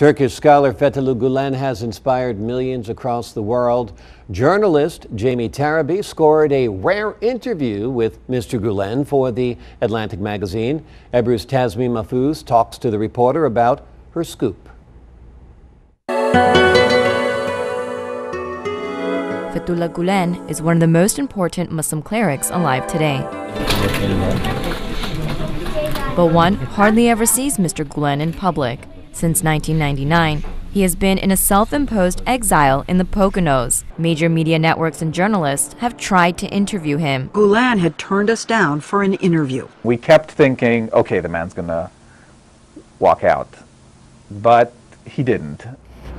Turkish scholar Fethullah Gulen has inspired millions across the world. Journalist Jamie Tarabay scored a rare interview with Mr. Gulen for the Atlantic magazine. Ebru's Tasmin Mahfuz talks to the reporter about her scoop. Fethullah Gulen is one of the most important Muslim clerics alive today. But one hardly ever sees Mr. Gulen in public. Since 1999, he has been in a self imposed exile in the Poconos. Major media networks and journalists have tried to interview him. Gulen had turned us down for an interview. We kept thinking, okay, the man's gonna walk out. But he didn't.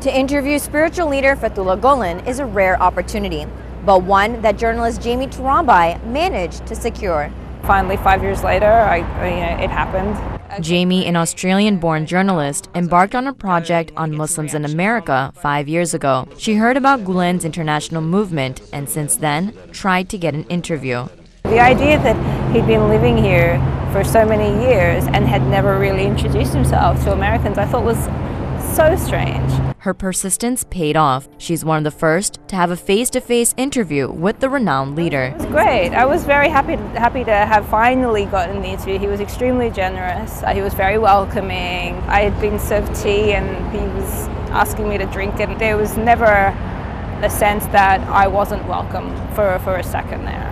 To interview spiritual leader Fethullah Gulen is a rare opportunity, but one that journalist Jamie Tarabay managed to secure. Finally, five years later, I, you know, it happened. Jamie, an Australian born journalist, embarked on a project on Muslims in America five years ago. She heard about Gulen's international movement and since then tried to get an interview. The idea that he'd been living here for so many years and had never really introduced himself to Americans, I thought was so strange. Her persistence paid off. She's one of the first to have a face-to-face interview with the renowned leader. It was great. I was very happy happy to have finally gotten the interview. He was extremely generous. Uh, he was very welcoming. I had been served tea and he was asking me to drink and there was never a sense that I wasn't welcome for, for a second there.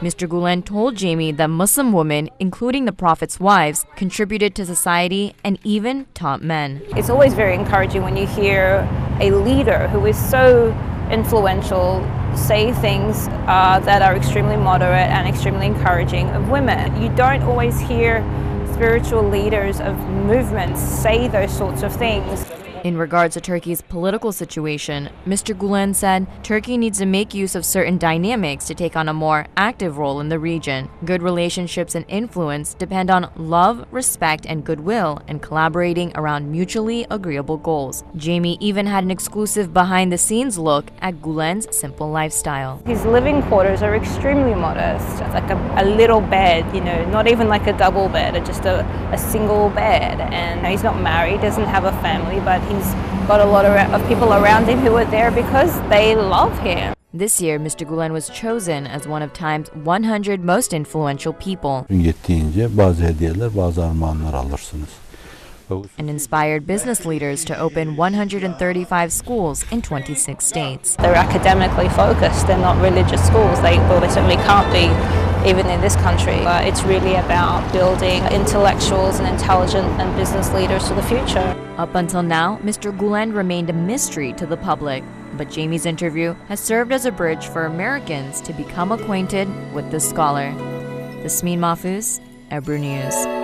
Mr. Gulen told Jamie that Muslim women, including the Prophet's wives, contributed to society and even taught men. It's always very encouraging when you hear a leader who is so influential say things uh, that are extremely moderate and extremely encouraging of women. You don't always hear spiritual leaders of movements say those sorts of things. In regards to Turkey's political situation, Mr. Gulen said Turkey needs to make use of certain dynamics to take on a more active role in the region. Good relationships and influence depend on love, respect, and goodwill and collaborating around mutually agreeable goals. Jamie even had an exclusive behind the scenes look at Gulen's simple lifestyle. His living quarters are extremely modest. It's like a, a little bed, you know, not even like a double bed, just a, a single bed. And he's not married, doesn't have a family, but he's got a lot of, people around him who are there because they love him. This year, Mr. Gulen was chosen as one of Time's 100 most influential people. And inspired business leaders to open 135 schools in 26 states. They're academically focused, they're not religious schools. They, well, they certainly can't be even in this country. But it's really about building intellectuals and intelligent and business leaders for the future. Up until now, Mr. Gulen remained a mystery to the public, but Jamie's interview has served as a bridge for Americans to become acquainted with the scholar. Tasmin Mahfuz, Ebru News.